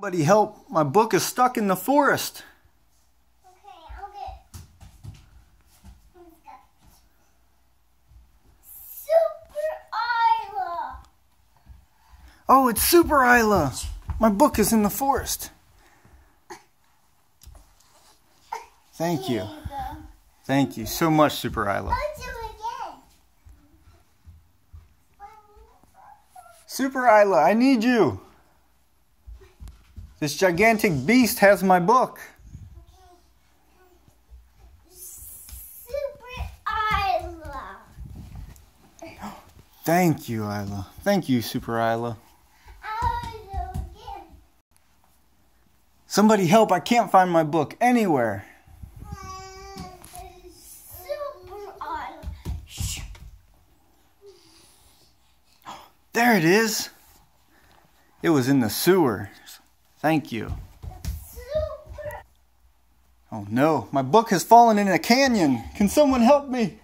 Somebody help, my book is stuck in the forest. Okay, I'll get. Who's Super Isla. Oh, it's Super Isla. My book is in the forest. Thank you. You. Thank you so much, Super Isla. Let's do it again. Super Isla, I need you. This gigantic beast has my book. Super Isla. Thank you, Isla. Thank you, Super Isla. I'll do it again. Somebody help, I can't find my book anywhere. Super Isla. There it is. It was in the sewer. Thank you. Oh no, my book has fallen in a canyon. Can someone help me?